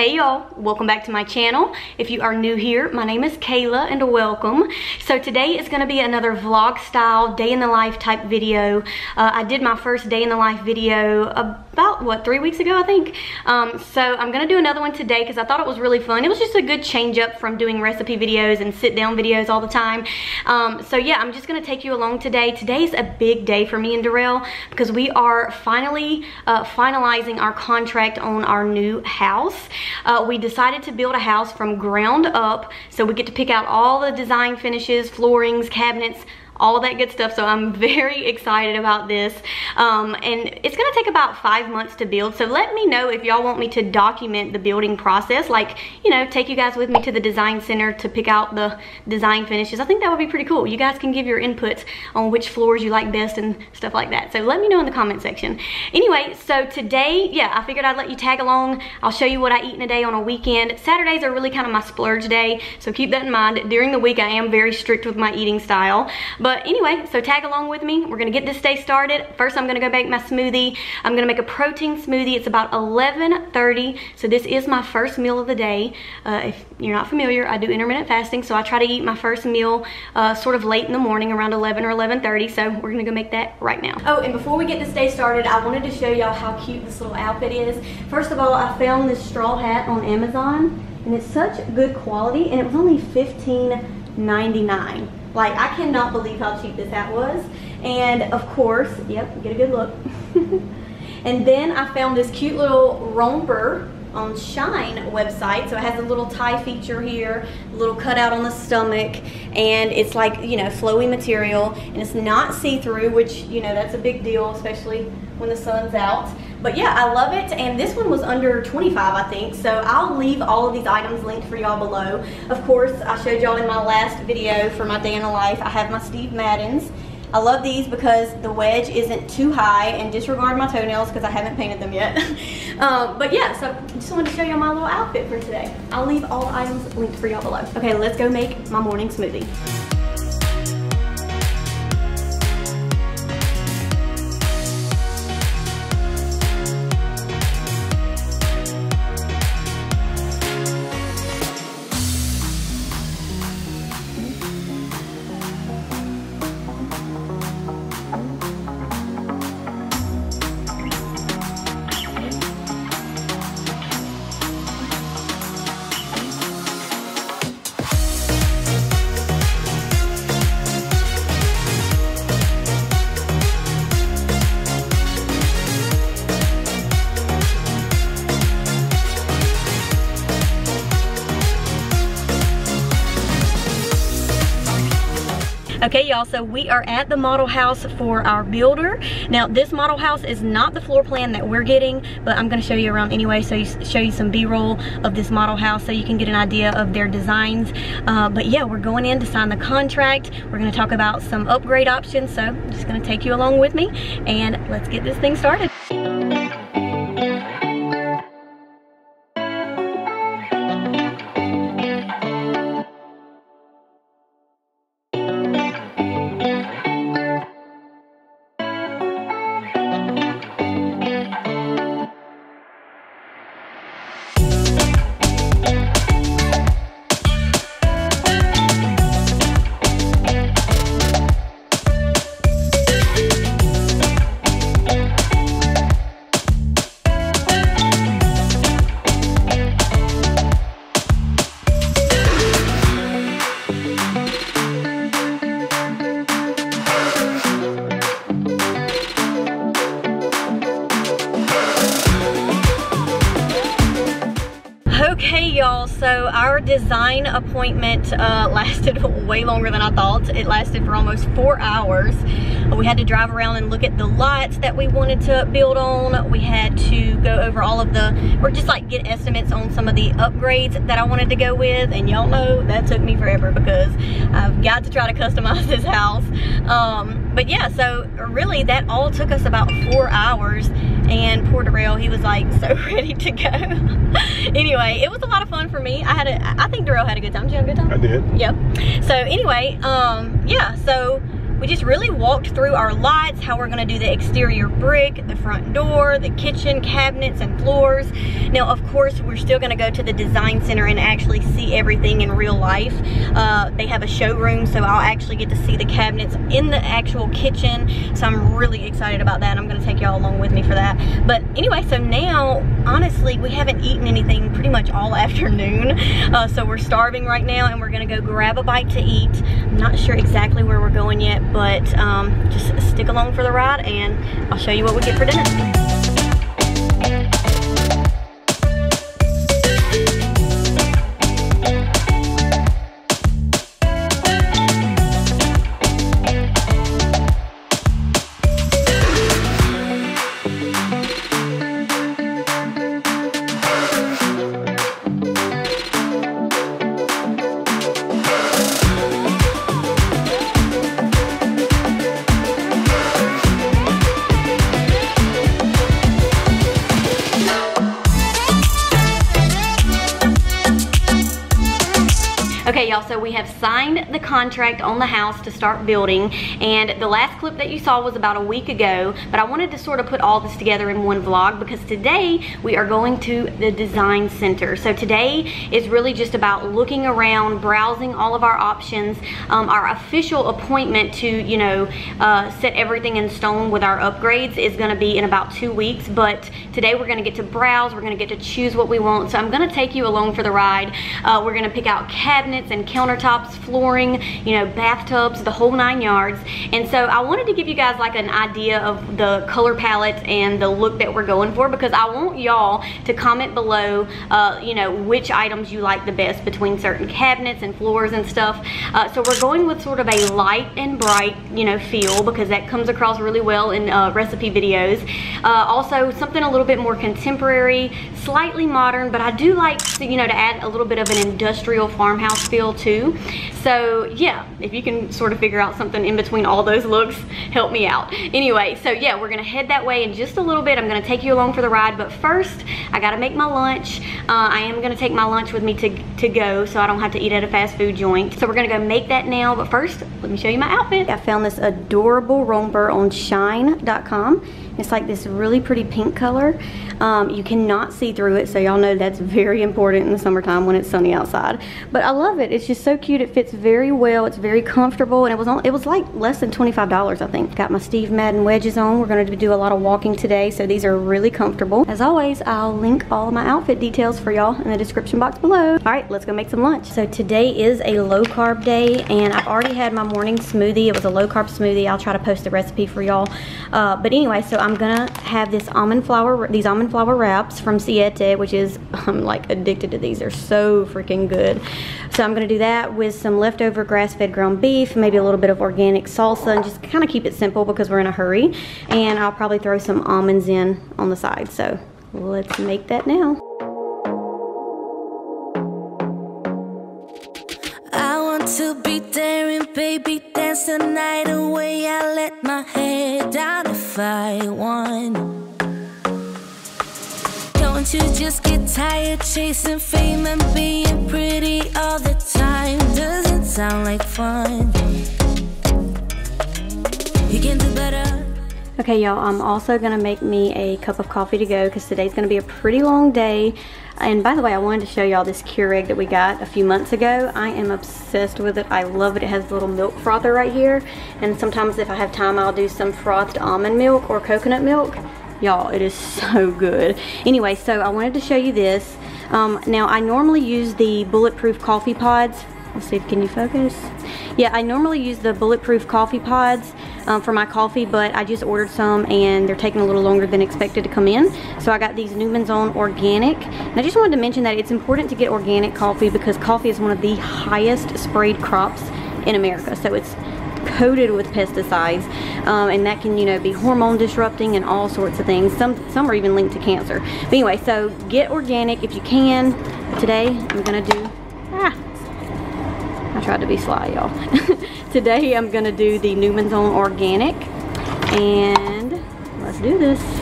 Hey y'all, welcome back to my channel. If you are new here, my name is Kayla and welcome. So today is gonna be another vlog style, day in the life type video. Uh, I did my first day in the life video about, what, three weeks ago, I think? Um, so I'm gonna do another one today because I thought it was really fun. It was just a good change up from doing recipe videos and sit down videos all the time. Um, so yeah, I'm just gonna take you along today. Today's a big day for me and Darrell because we are finally uh, finalizing our contract on our new house. Uh, we decided to build a house from ground up so we get to pick out all the design finishes, floorings, cabinets, all that good stuff. So I'm very excited about this. Um, and it's gonna take about five months to build. So let me know if y'all want me to document the building process, like, you know, take you guys with me to the design center to pick out the design finishes. I think that would be pretty cool. You guys can give your inputs on which floors you like best and stuff like that. So let me know in the comment section. Anyway, so today, yeah, I figured I'd let you tag along. I'll show you what I eat in a day on a weekend. Saturdays are really kind of my splurge day. So keep that in mind. During the week, I am very strict with my eating style. But but anyway, so tag along with me. We're gonna get this day started. First, I'm gonna go make my smoothie. I'm gonna make a protein smoothie. It's about 11.30, so this is my first meal of the day. Uh, if you're not familiar, I do intermittent fasting, so I try to eat my first meal uh, sort of late in the morning, around 11 or 11.30, so we're gonna go make that right now. Oh, and before we get this day started, I wanted to show y'all how cute this little outfit is. First of all, I found this straw hat on Amazon, and it's such good quality, and it was only 15.99. Like, I cannot believe how cheap this hat was. And of course, yep, get a good look. and then I found this cute little romper on Shine website. So it has a little tie feature here, a little cutout on the stomach, and it's like, you know, flowy material, and it's not see-through, which, you know, that's a big deal, especially when the sun's out. But yeah, I love it. And this one was under 25, I think. So I'll leave all of these items linked for y'all below. Of course, I showed y'all in my last video for my day in the life. I have my Steve Maddens. I love these because the wedge isn't too high and disregard my toenails because I haven't painted them yet. um, but yeah, so I just wanted to show y'all my little outfit for today. I'll leave all the items linked for y'all below. Okay, let's go make my morning smoothie. Okay, y'all, so we are at the model house for our builder. Now, this model house is not the floor plan that we're getting, but I'm gonna show you around anyway, so you show you some B-roll of this model house so you can get an idea of their designs. Uh, but yeah, we're going in to sign the contract. We're gonna talk about some upgrade options, so I'm just gonna take you along with me, and let's get this thing started. Design appointment uh, lasted way longer than I thought. It lasted for almost four hours we had to drive around and look at the lots that we wanted to build on we had to go over all of the or just like get estimates on some of the upgrades that I wanted to go with and y'all know that took me forever because I've got to try to customize this house um, but yeah, so really that all took us about four hours and poor Darrell, he was like so ready to go. anyway, it was a lot of fun for me. I had a, I think Darrell had a good time. Did you have a good time? I did. Yep. So anyway, um, yeah, so we just really walked through our lights, how we're gonna do the exterior brick, the front door, the kitchen cabinets and floors. Now, of course, we're still gonna go to the design center and actually see everything in real life. Uh, they have a showroom, so I'll actually get to see the cabinets in the actual kitchen. So I'm really excited about that. I'm gonna take y'all along with me for that. But anyway, so now, honestly, we haven't eaten anything pretty much all afternoon. Uh, so we're starving right now and we're gonna go grab a bite to eat. I'm not sure exactly where we're going yet, but um, just stick along for the ride and I'll show you what we get for dinner. Contract on the house to start building, and the last clip that you saw was about a week ago, but I wanted to sort of put all this together in one vlog because today we are going to the design center. So today is really just about looking around, browsing all of our options. Um, our official appointment to, you know, uh, set everything in stone with our upgrades is gonna be in about two weeks, but today we're gonna get to browse, we're gonna get to choose what we want. So I'm gonna take you along for the ride. Uh, we're gonna pick out cabinets, cabinets and countertops, flooring, you know, bathtubs, the whole nine yards. And so I wanted to give you guys like an idea of the color palette and the look that we're going for because I want y'all to comment below, uh, you know, which items you like the best between certain cabinets and floors and stuff. Uh, so we're going with sort of a light and bright, you know, feel because that comes across really well in uh, recipe videos. Uh, also something a little bit more contemporary, slightly modern, but I do like, to, you know, to add a little bit of an industrial farmhouse feel too. So yeah, if you can sort of figure out something in between all those looks, help me out. Anyway, so yeah, we're gonna head that way in just a little bit. I'm gonna take you along for the ride, but first, I gotta make my lunch. Uh, I am gonna take my lunch with me to, to go so I don't have to eat at a fast food joint. So we're gonna go make that now, but first, let me show you my outfit. I found this adorable romper on shine.com. It's like this really pretty pink color. Um, you cannot see through it, so y'all know that's very important in the summertime when it's sunny outside. But I love it. It's just so cute. It fits very well. It's very comfortable, and it was on, it was like less than $25, I think. Got my Steve Madden wedges on. We're going to do a lot of walking today, so these are really comfortable. As always, I'll link all my outfit details for y'all in the description box below. All right, let's go make some lunch. So today is a low carb day, and I've already had my morning smoothie. It was a low carb smoothie. I'll try to post the recipe for y'all. Uh, but anyway, so I'm I'm gonna have this almond flour, these almond flour wraps from Siete, which is, I'm like addicted to these. They're so freaking good. So I'm gonna do that with some leftover grass-fed ground beef, maybe a little bit of organic salsa, and just kind of keep it simple because we're in a hurry. And I'll probably throw some almonds in on the side. So let's make that now. I want to be daring, baby, dance the night away. I let my head down I want. Don't you just get tired chasing fame and being pretty all the time? Doesn't sound like fun. You can do better. Okay, y'all, I'm also gonna make me a cup of coffee to go because today's gonna be a pretty long day. And by the way, I wanted to show y'all this Keurig that we got a few months ago. I am obsessed with it. I love it. It has a little milk frother right here. And sometimes if I have time, I'll do some frothed almond milk or coconut milk. Y'all, it is so good. Anyway, so I wanted to show you this. Um, now, I normally use the Bulletproof coffee pods. Let's see, can you focus? Yeah, I normally use the Bulletproof coffee pods um, for my coffee, but I just ordered some and they're taking a little longer than expected to come in. So I got these Newman's Own Organic. And I just wanted to mention that it's important to get organic coffee because coffee is one of the highest sprayed crops in America. So it's coated with pesticides um, and that can you know be hormone disrupting and all sorts of things some some are even linked to cancer but anyway so get organic if you can today I'm gonna do I tried to be sly, y'all. Today I'm gonna do the Newman's Own Organic and let's do this.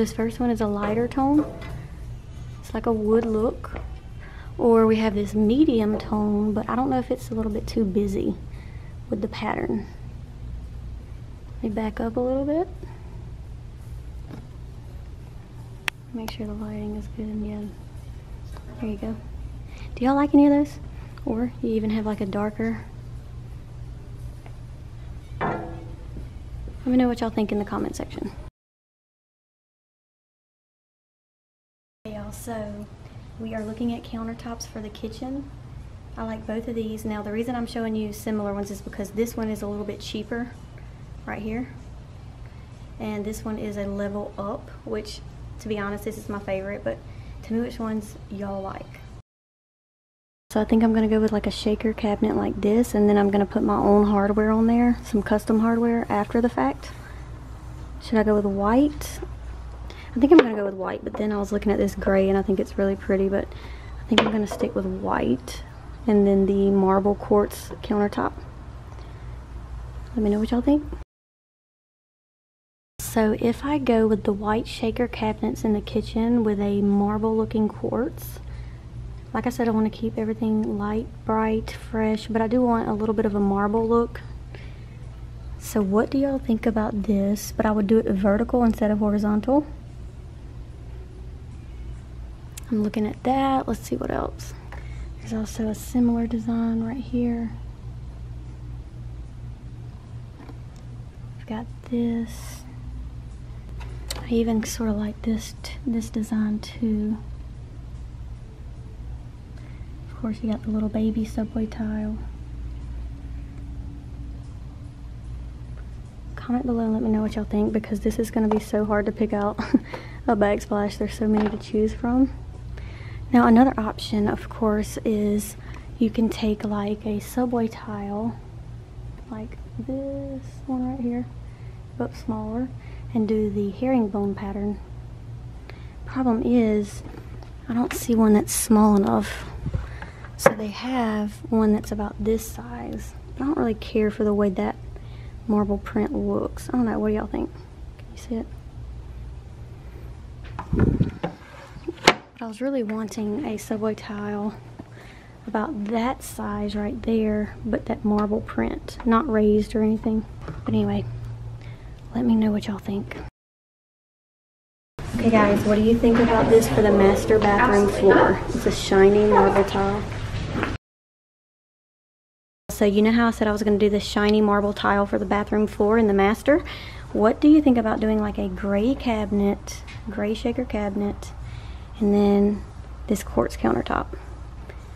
This first one is a lighter tone. It's like a wood look. Or we have this medium tone, but I don't know if it's a little bit too busy with the pattern. Let me back up a little bit. Make sure the lighting is good. Yeah. There you go. Do y'all like any of those? Or you even have like a darker. Let me know what y'all think in the comment section. So we are looking at countertops for the kitchen. I like both of these. Now the reason I'm showing you similar ones is because this one is a little bit cheaper right here. And this one is a level up, which to be honest, this is my favorite, but tell me which ones y'all like. So I think I'm gonna go with like a shaker cabinet like this, and then I'm gonna put my own hardware on there, some custom hardware after the fact. Should I go with white? I think I'm going to go with white, but then I was looking at this gray and I think it's really pretty, but I think I'm going to stick with white and then the marble quartz countertop. Let me know what y'all think. So if I go with the white shaker cabinets in the kitchen with a marble looking quartz, like I said, I want to keep everything light, bright, fresh, but I do want a little bit of a marble look. So what do y'all think about this? But I would do it vertical instead of horizontal. I'm looking at that. Let's see what else. There's also a similar design right here. I've got this. I even sort of like this this design too. Of course, you got the little baby subway tile. Comment below and let me know what y'all think because this is going to be so hard to pick out a backsplash. There's so many to choose from. Now another option, of course, is you can take like a subway tile, like this one right here, but smaller, and do the herringbone pattern. Problem is, I don't see one that's small enough. So they have one that's about this size. I don't really care for the way that marble print looks. I don't know, what do y'all think? Can you see it? I was really wanting a subway tile about that size right there, but that marble print, not raised or anything. But anyway, let me know what y'all think. Okay guys, what do you think about this for the master bathroom floor? It's a shiny marble tile. So you know how I said I was going to do this shiny marble tile for the bathroom floor in the master? What do you think about doing like a gray cabinet, gray shaker cabinet, and then this quartz countertop.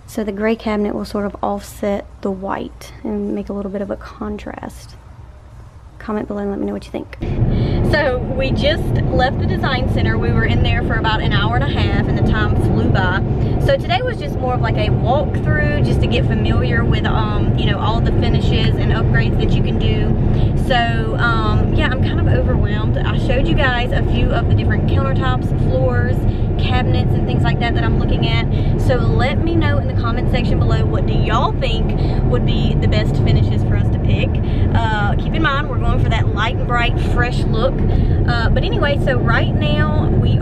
So the gray cabinet will sort of offset the white and make a little bit of a contrast. Comment below and let me know what you think. So we just left the design center. We were in there for about an hour and a half and the time flew by. So today was just more of like a walkthrough just to get familiar with um, you know, all the finishes and upgrades that you can do. So um, yeah, I'm kind of overwhelmed. I showed you guys a few of the different countertops, floors, cabinets and things like that that I'm looking at. So let me know in the comment section below what do y'all think would be the best finishes for us to pick. Uh, keep in mind we're going for that light and bright, fresh look. Uh, but anyway, so right now we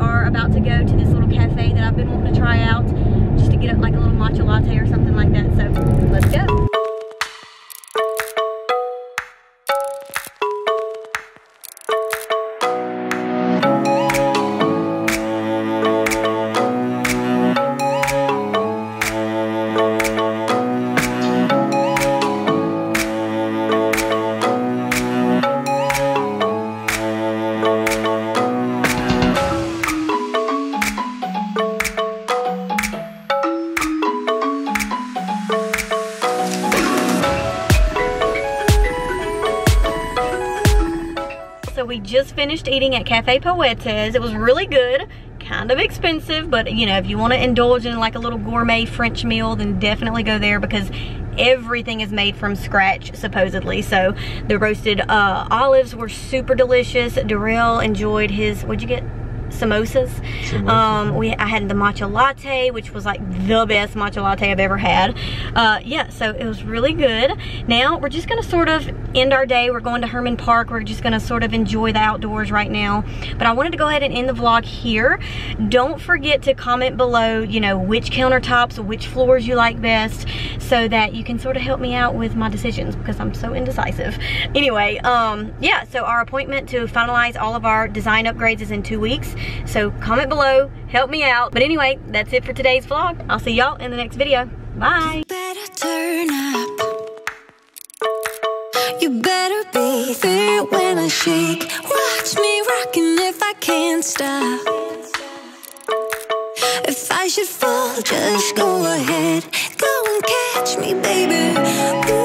just finished eating at Cafe Poetes. It was really good, kind of expensive, but you know, if you want to indulge in like a little gourmet French meal, then definitely go there because everything is made from scratch supposedly. So the roasted uh, olives were super delicious. Darrell enjoyed his what'd you get samosas. Um, we I had the matcha latte, which was like the best matcha latte I've ever had. Uh, yeah, so it was really good. Now we're just gonna sort of end our day. We're going to Hermann Park. We're just gonna sort of enjoy the outdoors right now. But I wanted to go ahead and end the vlog here. Don't forget to comment below, you know, which countertops, which floors you like best, so that you can sort of help me out with my decisions because I'm so indecisive. Anyway, um, yeah, so our appointment to finalize all of our design upgrades is in two weeks. So comment below, help me out. But anyway, that's it for today's vlog. I'll see y'all in the next video. Bye. You better turn up. You better be there when I shake. Watch me rocking if I can't stop. If I should fall, just go ahead. Go and catch me, baby.